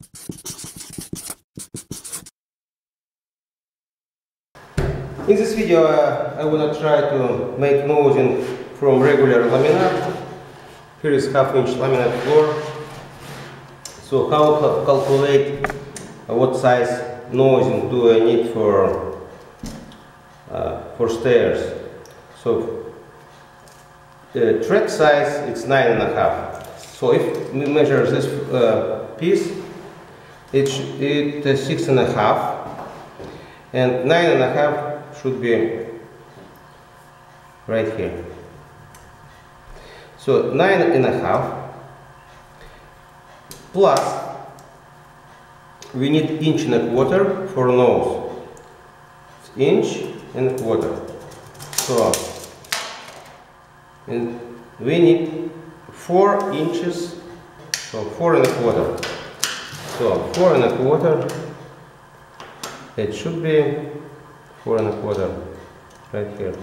In this video uh, I will try to make nosing from regular laminate. Here is half inch laminate floor. So how to calculate uh, what size nosing do I need for uh, for stairs? So the tread size it's nine and a half. So if we measure this uh, piece, it it is six and a half, and nine and a half should be right here. So nine and a half plus we need inch and a quarter for nose. Inch and a quarter. So and we need four inches, so four and a quarter. So four and a quarter, it should be four and a quarter right here.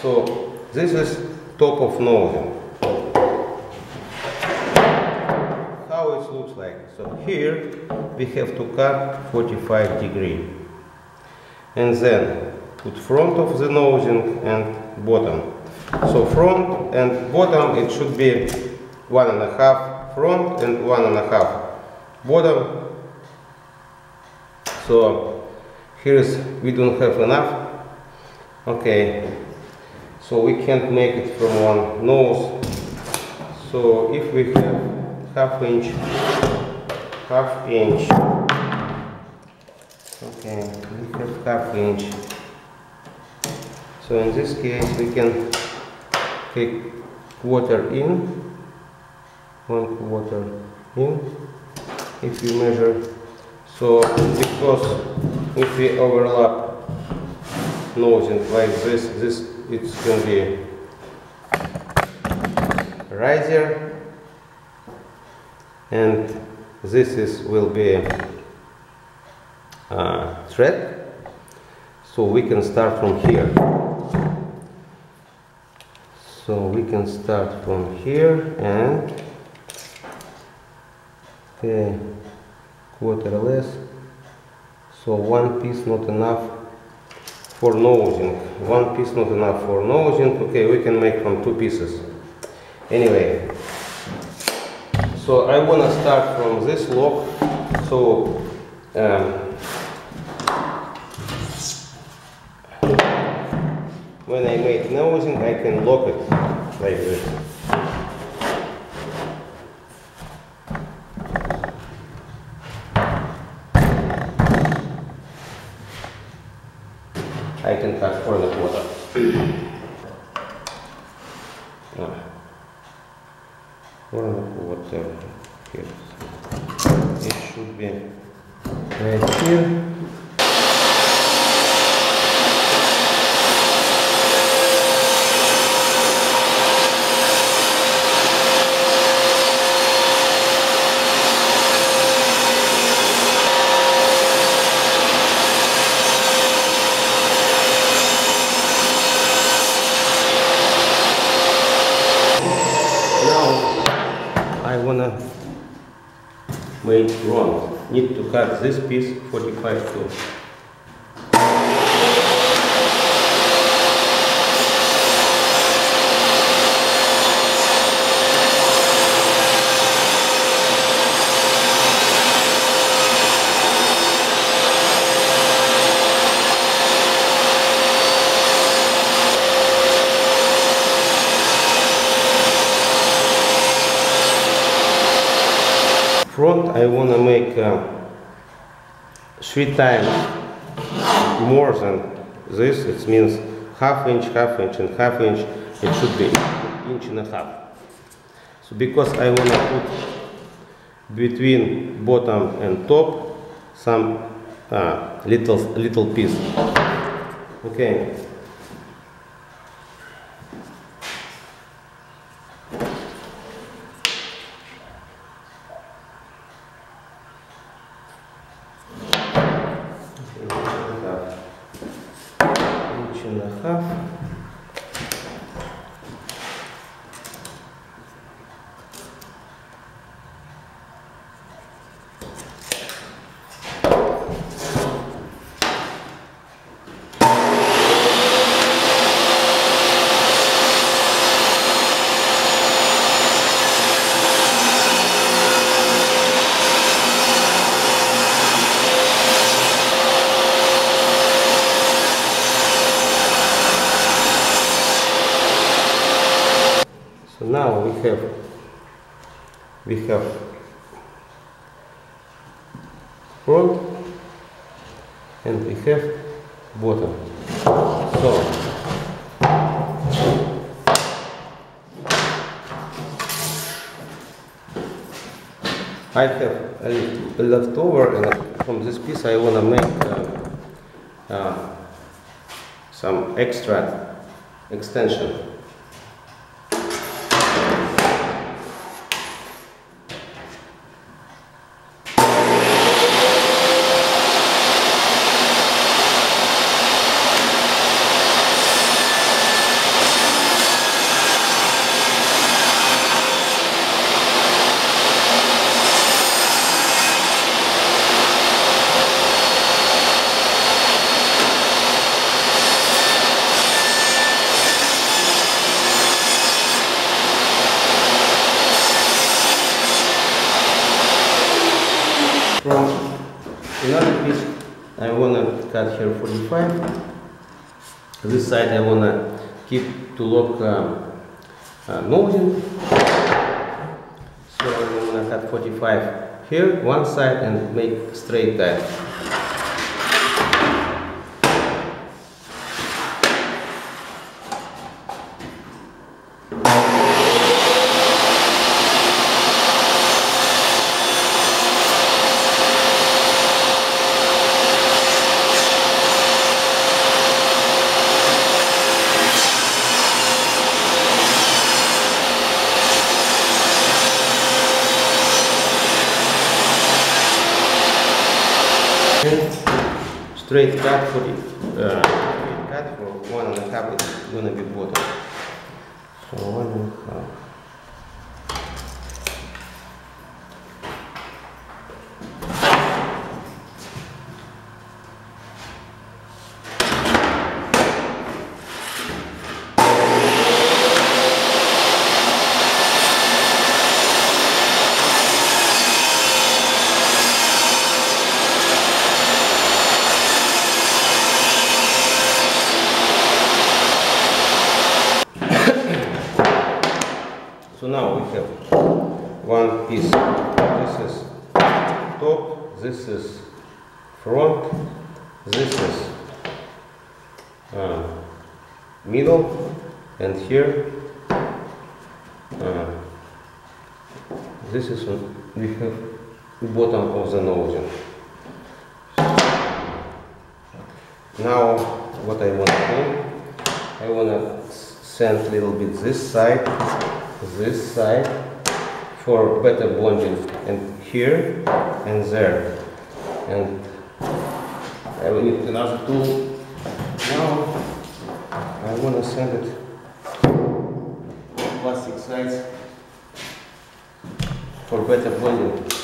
So this is top of nosing. How it looks like. So here we have to cut 45 degree. And then put front of the nosing and bottom. So front and bottom it should be one and a half front and one and a half bottom. So here is we don't have enough. Okay. So we can't make it from one nose. So if we have half inch half inch. Okay we have half inch. So in this case we can take quarter in. One quarter in if you measure. So because if we overlap nosing like this, this it's to be riser and this is will be uh, thread. So we can start from here. So we can start from here and okay quarter less so one piece not enough for nosing. One piece not enough for nosing. Okay, we can make from two pieces. Anyway, so I want to start from this lock. So um, when I make nosing, I can lock it like this. I can cut for the quarter. For the quarter here. It should be right here. made wrong. Need to cut this piece 45 too. front I want to make uh, three times more than this it means half inch half inch and half inch it should be inch and a half. So because I want to put between bottom and top some uh, little little piece. Okay have we have front and we have bottom. So I have a leftover and from this piece I want to make uh, uh, some extra extension. This side I want to keep to look um, uh. uh so I'm going to cut 45 here, one side and make straight that. Straight cut for the uh, straight cut for one and a half is gonna be bottom. So one and a half. So now we have one piece. This is top, this is front, this is uh, middle, and here. Uh, this is uh, we have bottom of the nosing. Now what I want to do, I want to sand a little bit this side this side for better bonding and here and there. And I will need another tool. Now I want to sand it plastic sides for better bonding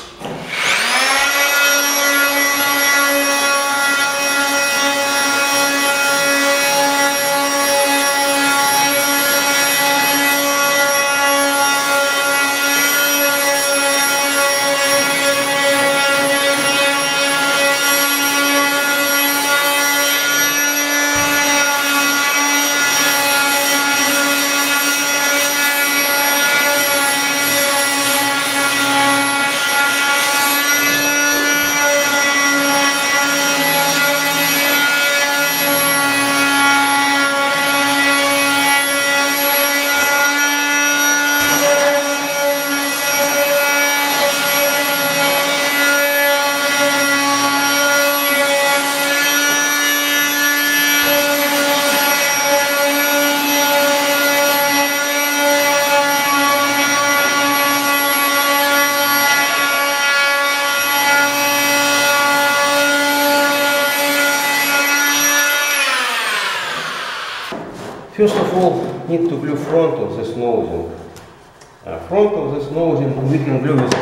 front of this nosing. Uh, front of this nosing we can glue with,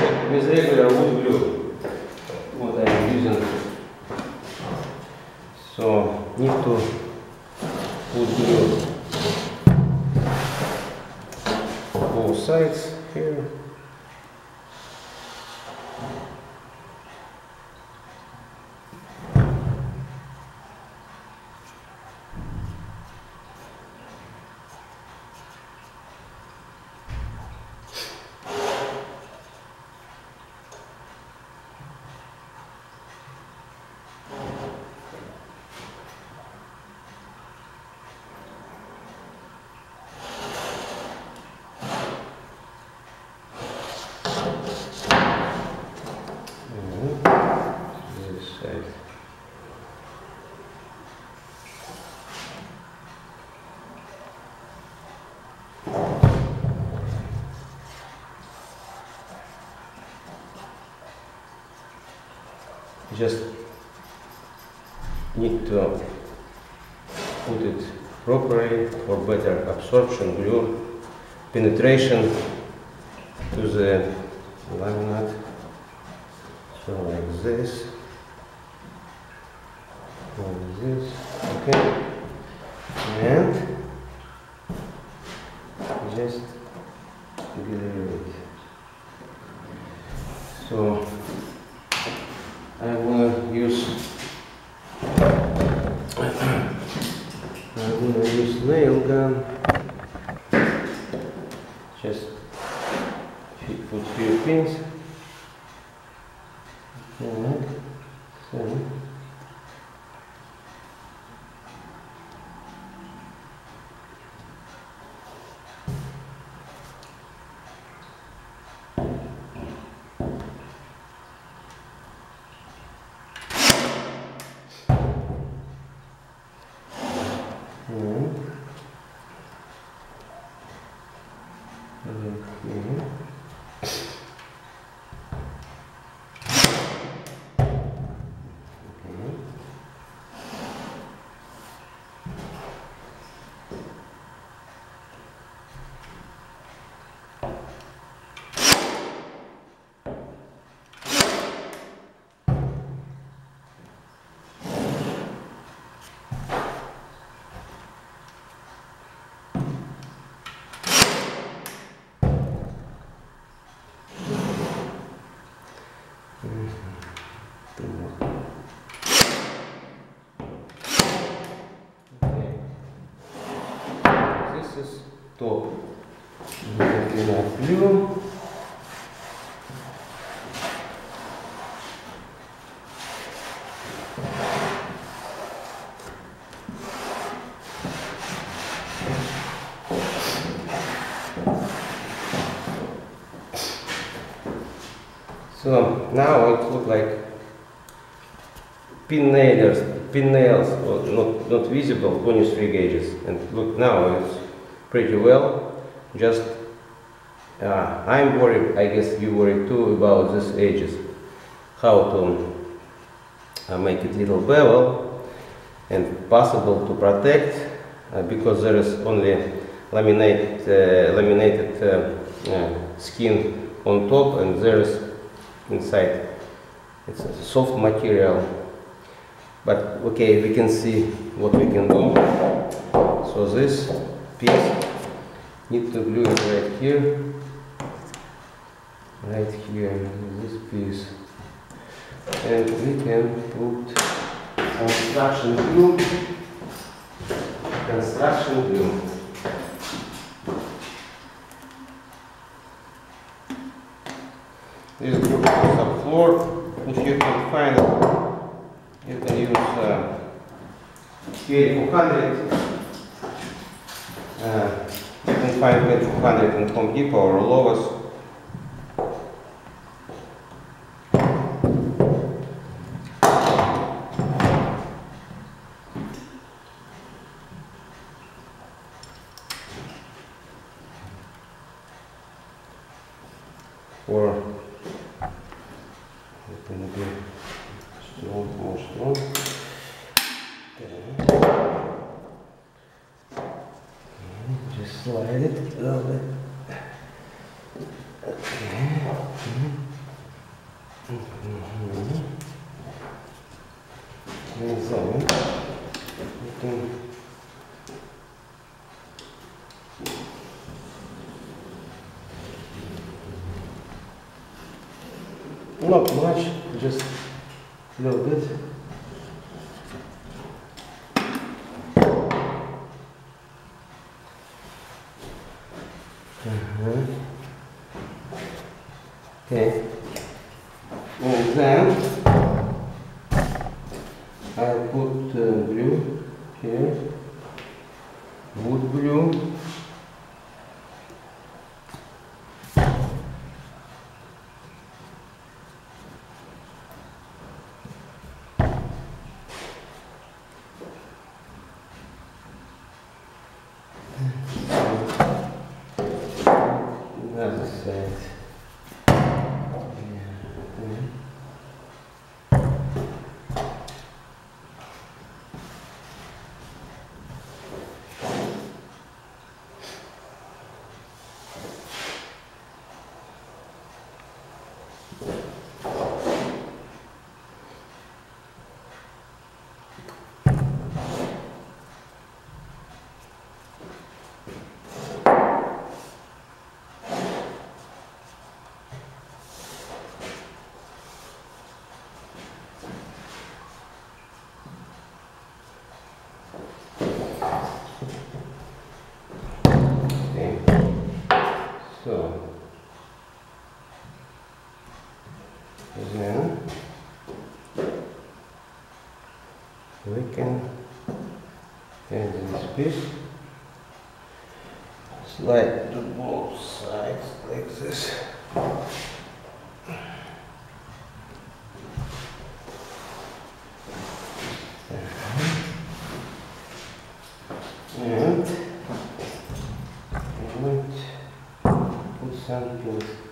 just need to put it properly for better absorption, glue, penetration to the laminate. So like this, like this, okay, and just glue it. So Top. So now it looks like pin nailers, pin nails, not, not visible, 23 gauges. And look now it's pretty well. Just uh, I'm worried, I guess you worry too about these edges. How to uh, make it little bevel and possible to protect uh, because there is only laminate, uh, laminated uh, uh, skin on top and there is inside it's a soft material but okay we can see what we can do so this piece need to glue it right here right here this piece and we can put construction glue construction glue This group is some floor. If you can find it, you can use uh, K400. Find K400 in Home Depot or Lowe's. Or it can be strong, more strong. Okay. Okay, Just slide it a little bit. Okay. Mhm. Mhm. And so, you can Not much, just a little bit. Uh-huh. Okay. And then I put uh, glue here, wood glue. Another side. Yeah. then we can this piece slide to both sides like this and and put some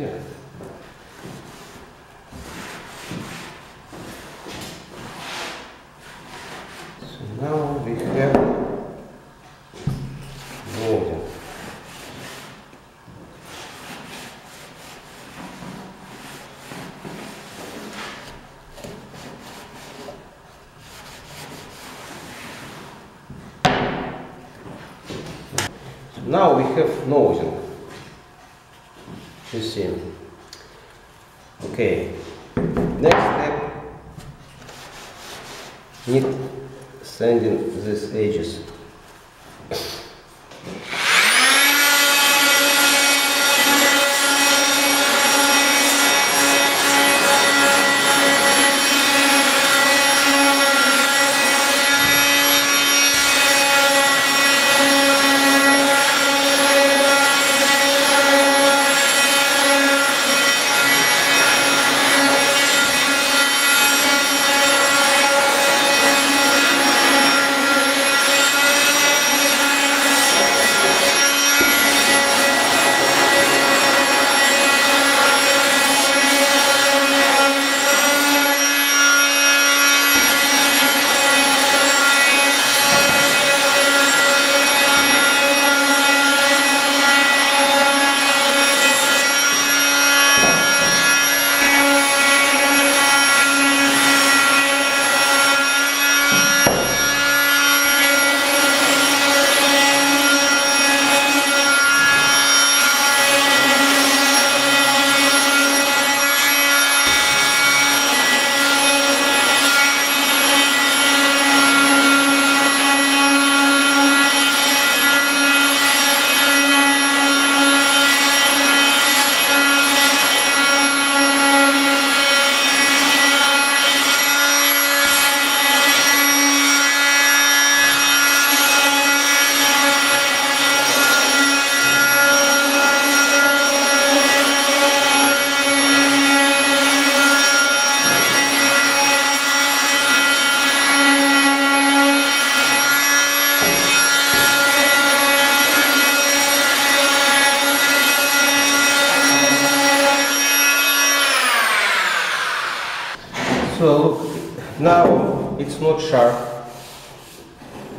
Все. So now we have molding. So now we have nosing.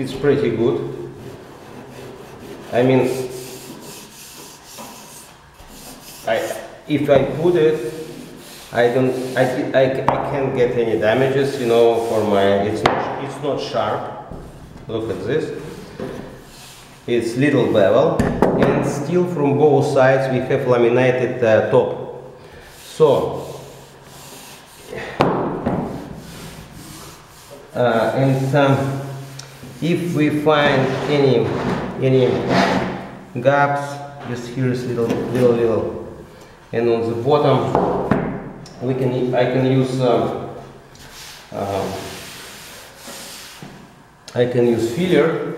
It's pretty good. I mean, I if I put it, I don't, I, I, I can't get any damages, you know, for my. It's not, it's not sharp. Look at this. It's little bevel, and still from both sides we have laminated uh, top. So uh, and um, if we find any any gaps just here is little little little. And on the bottom we can I can use um, um, I can use filler.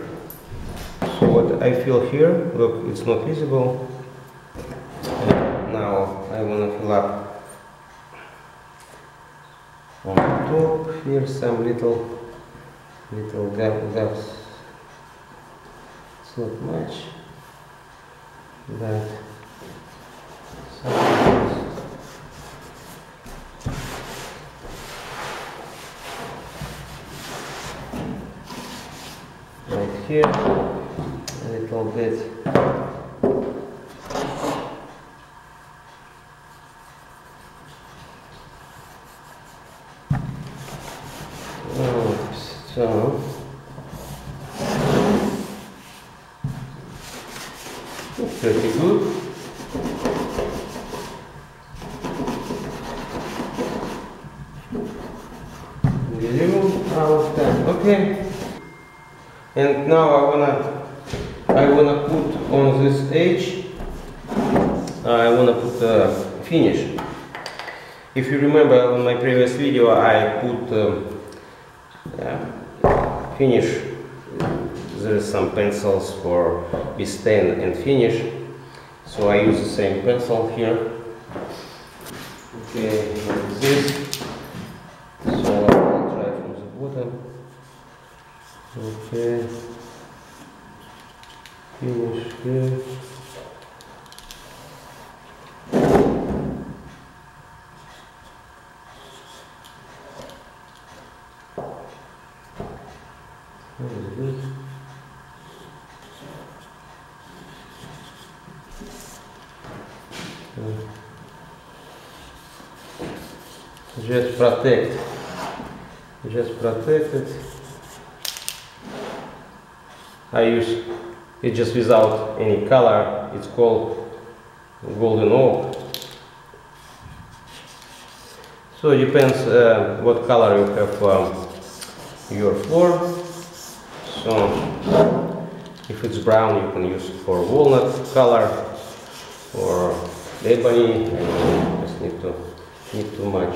So what I feel here look it's not visible. And now I want to fill up on top. Here some little little gap gaps. It's not much, but like here. Okay. And now I wanna I wanna put on this edge I wanna put a finish. If you remember on my previous video I put um, uh, finish. There is some pencils for stain and finish. So I use the same pencil here. Okay, this. So I'll try from the bottom. Okay. Finish here. What is this? Just protect. Just protect it. I use it just without any color. It's called golden oak. So it depends uh, what color you have um, your floor. So if it's brown, you can use for walnut color or ebony. I just need to need too much.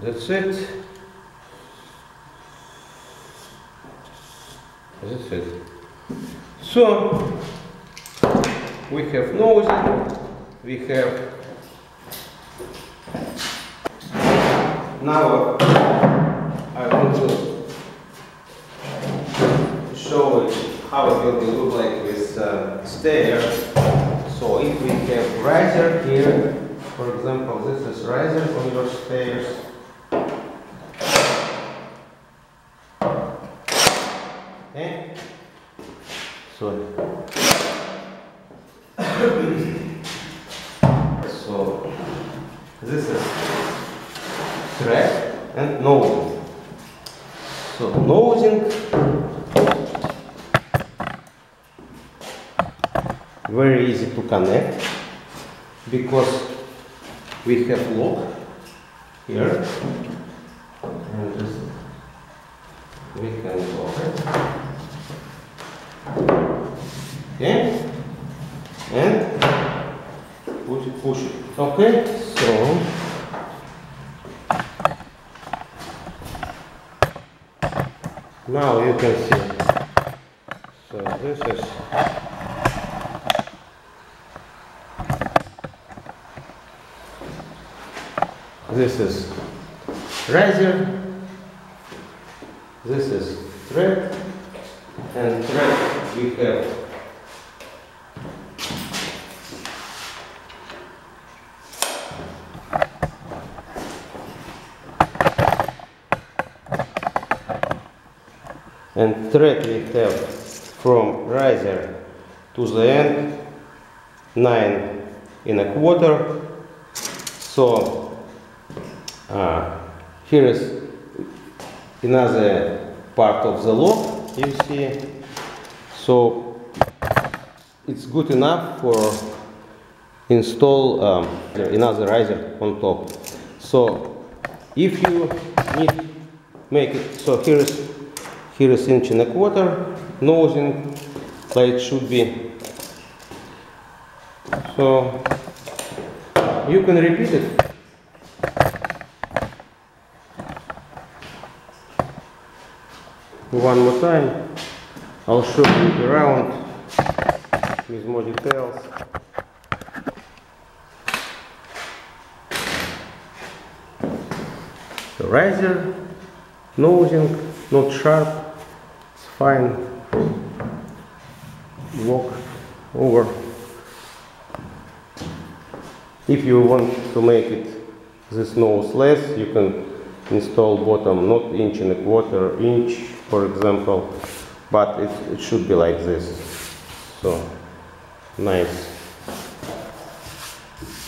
That's it. That's it. So we have nose, we have now I want to show how it will look like with uh, stair. So if we have riser here, for example, this is riser on your stairs. Eh? Okay? So, so this is thread and nosing. So nosing very easy to connect because we have lock here and just we can open okay and? Push it push it. Okay so. Now you can see. So this is. This is. Riser this is thread and thread we have and thread we have from riser to the end nine and a quarter. So uh, here is another part of the lock you see. So it's good enough for install um, another riser on top. So if you need make it so here is here is inch and a quarter nosing it should be so you can repeat it one more time. I'll show you around with more details. The riser, nosing, not sharp, fine. Walk over. If you want to make it this nose less, you can install bottom not inch and a quarter inch for example but it, it should be like this. So nice,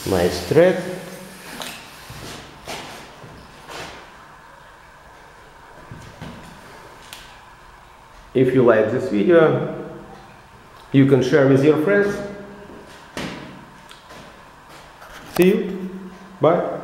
nice thread. If you like this video, you can share with your friends. See you. Bye.